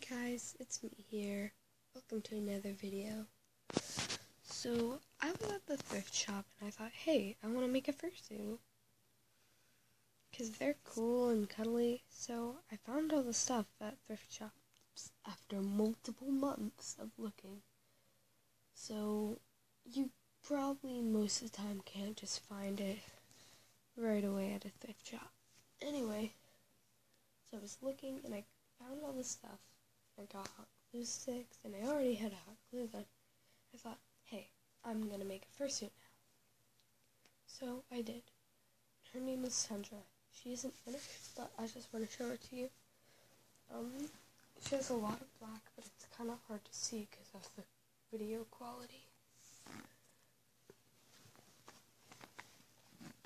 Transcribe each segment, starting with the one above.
Hey guys, it's me here. Welcome to another video. So, I was at the thrift shop and I thought, hey, I want to make a fursuit. Because they're cool and cuddly. So, I found all the stuff at thrift shops after multiple months of looking. So, you probably most of the time can't just find it right away at a thrift shop. Anyway, so I was looking and I found all this stuff. I got hot glue sticks and I already had a hot glue gun. I thought, hey, I'm gonna make a fursuit now. So I did. Her name is Sandra. She isn't finished, but I just want to show it to you. Um, she has a lot of black, but it's kind of hard to see because of the video quality.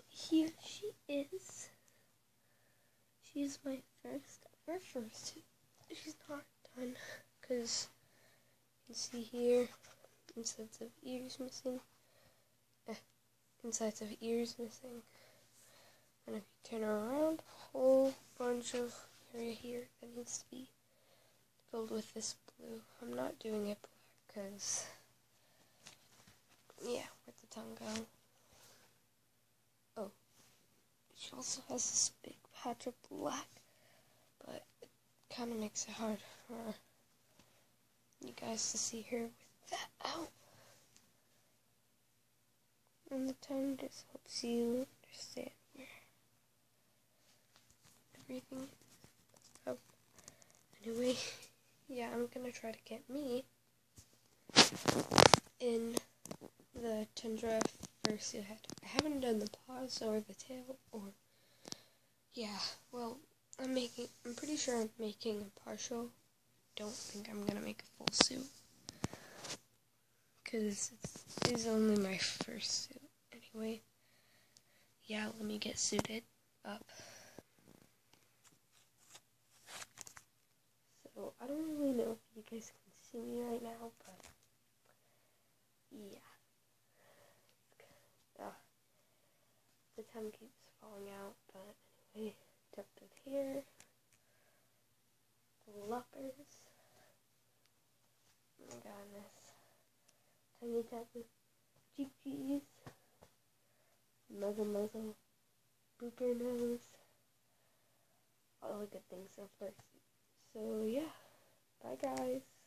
Here she is. She's my first ever fursuit. She's not done because you can see here insides of ears missing. Eh, insides of ears missing. And if you turn around, whole bunch of area here that needs to be filled with this blue. I'm not doing it black because, yeah, where'd the tongue go? Oh, she also has this big patch of black, but kind of makes it hard for you guys to see her with that out. And the tongue just helps you understand where everything is. Oh, anyway, yeah, I'm gonna try to get me in the Tundra fursuit head. I haven't done the paws or the tail or yeah, well, I'm making, I'm pretty sure I'm making a partial. Don't think I'm gonna make a full suit. Because it is only my first suit. Anyway, yeah, let me get suited up. So, I don't really know if you guys can see me right now, but yeah. The time keeps falling out, but anyway, here. Loppers. Oh my goodness. Tiny. Cheek cheese. Muzzle muzzle. Booper nose. All the good things are first. So yeah. Bye guys.